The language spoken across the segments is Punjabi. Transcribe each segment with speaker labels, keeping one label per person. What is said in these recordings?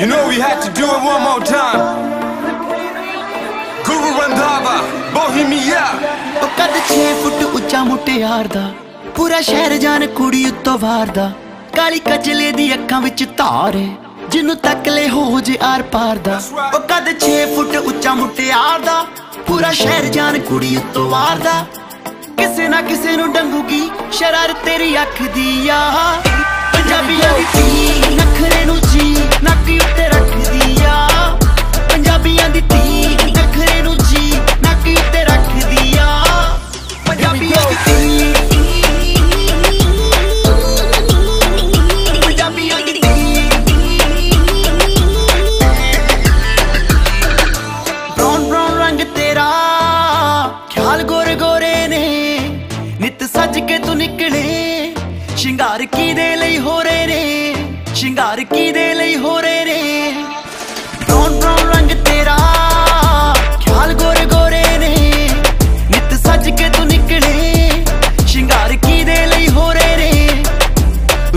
Speaker 1: You know we had to do it one more time. Guru Randhava, Bohemia.
Speaker 2: ਉਹ ਕੱਦ 6 ਫੁੱਟ ਉੱਚਾ ਮੁਟਿਆਰ ਦਾ। ਪੂਰਾ ਸ਼ਹਿਰ ਜਾਣ ਕੁੜੀ ਉੱਤੋਂ ਵਾਰਦਾ ਕਾਲੀ ਕਜਲੇ ਦੀ ਅੱਖਾਂ ਵਿੱਚ ਧਾਰ ਏ ਜਿਹਨੂੰ ਤੱਕ ਲੈ ਹੋ ਜੇ ਆਰ ਪਾਰ ਦਾ। ਉਹ ਕੱਦ 6 ਫੁੱਟ ਉੱਚਾ ਮੁਟਿਆਰ ਦਾ। ਪੂਰਾ ਸ਼ਹਿਰ ਜਾਣ ਕੁੜੀ ਉੱਤੋਂ ਵਾਰਦਾ ਕਿਸੇ ਨਾ ਕਿਸੇ ਨੂੰ ਡੰਗੂਗੀ ਸ਼ਰਾਰ ਤੇਰੀ ਅੱਖ ਦੀ ਆ। ਪੰਜਾਬੀਆਂ ਦੀ ਧੀ ਨਖਰੇ ਨੂੰ ਜੀ, ਨੱਕ ਉੱਤੇ ਰੱਖਦੀ ਆ। ਪੰਜਾਬੀਆਂ ਦੀ ਧੀ ਸ਼ਿੰਗਾਰ ਕੀ ਲਈ ਹੋ ਰਹੇ ਨੇ? ਸ਼ਿੰਗਾਰ ਕੀ ਲਈ ਹੋ ਰਹੇ ਨੇ? ਬ੍ਰਾਊਨ ਬ੍ਰਾਊਨ ਰੰਗ ਤੇਰਾ, ਖਿਆਲ ਗੋਰੇ ਗੋਰੇ ਨੇ। ਨਿਤ ਸੱਜ ਕੇ ਤੂੰ ਨਿਕਲੇ, ਸ਼ਿੰਗਾਰ ਕੀ ਲਈ ਹੋ ਰਹੇ ਰੇ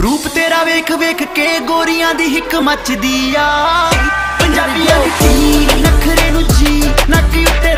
Speaker 2: ਰੂਪ ਤੇਰਾ ਵੇਖ ਵੇਖ ਕੇ ਗੋਰੀਆਂ ਦੀ ਹਿੱਕ ਮੱਚਦੀ ਆ। ਪੰਜਾਬੀਆਂ ਦੀ ਧੀ, ਨਖਰੇ ਨੂੰ ਜੀ, ਨੱਕ ਉੱਤੇ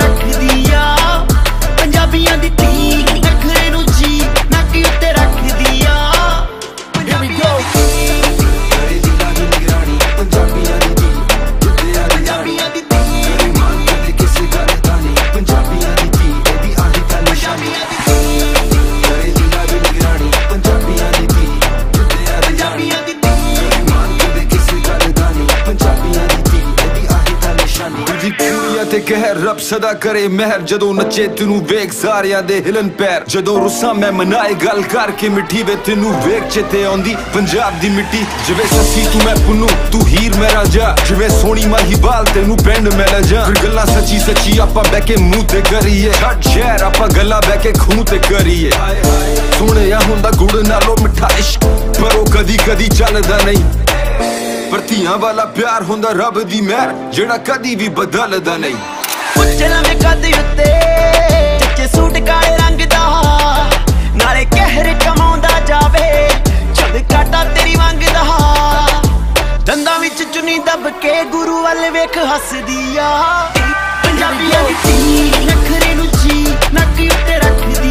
Speaker 3: ਤੇ
Speaker 1: ਕਹਿਰ ਰੱਬ ਸਦਾ ਕਰੇ ਮਹਿਰ, ਜਦੋਂ ਨੱਚੇ ਤੈਨੂੰ ਵੇਖ ਸਾਰਿਆਂ ਦੇ ਹਿਲਨ ਪੈਰ। ਜਦੋਂ ਰੁੱਸਾਂ ਮੈਂ ਮਨਾਏ ਗੱਲ ਕਰਕੇ ਮਿੱਠੀ ਵੇ ਤੈਨੂੰ ਵੇਖ ਚੇਤੇ ਆਉਂਦੀ। ਪੰਜਾਬ ਦੀ ਮਿੱਟੀ, ਜਿਵੇਂ ਸੱਸੀ ਤੂੰ ਮੈਂ ਪੁੰਨੂ, ਤੂੰ ਹੀਰ ਮੈਂ ਰਾਂਝਾ ਜਿਵੇਂ ਸੋਹਣੀ ਮਾਹੀ ਬਾਲ ਤੈਨੂੰ ਪਿੰਡ ਮੈਂ ਲੈ ਜਾ। ਫਿਰ ਗੱਲਾਂ ਸੱਚੀ ਸੱਚੀ ਆਪਾਂ ਬਹਿ ਕੇ ਮੂੰਹ ਤੇ ਕਰੀਏ। ਛੱਡ ਸ਼ਹਿਰ, ਆਪਾਂ ਗੱਲਾਂ ਬਹਿ ਕੇ ਖੂਹ ਤੇ ਕਰੀਏ। ਸੁਣਿਆ ਹੁੰਦਾ ਗੁੜ ਨਾਲੋਂ ਮਿੱਠਾ ਇਸ਼ਕ, ਪਰ ਉਹ ਕਦੀ ਕਦੀ ਚੱਲਦਾ ਨਹੀਂ। ਪਰ ਧੀਆਂ ਵਾਲਾ ਪਿਆਰ ਹੁੰਦਾ ਰੱਬ ਦੀ ਮਿਹਰ, ਜਿਹੜਾ ਕਦੀ ਵੀ ਬਦਲਦਾ ਨਹੀਂ।
Speaker 2: ਪੁੱਛ ਲਵੇਂ ਕਦ ਉੱਤੇ ਚੱਕੇ ਸੂਟ ਕਾਲੇ ਰੰਗ ਦਾ। ਨਾਲੇ ਕਹਿਰ ਕਮਾਉਂਦਾ ਜਾਵੇ, ਛੱਡ ਕਾਟਾ ਤੇਰੀ ਮੰਗਦਾ ਦੰਦਾਂ ਵਿੱਚ ਚੁਨੀ ਦੱਬ ਕੇ ਗੁਰੂ ਵੱਲ ਵੇਖ ਹੱਸਦੀ ਆ। ਪੰਜਾਬੀਆਂ ਦੀ ਨਖਰੇ ਨੂੰ ਜੀ, ਨੱਕ ਉੱਤੇ ਰੱਖਦੀ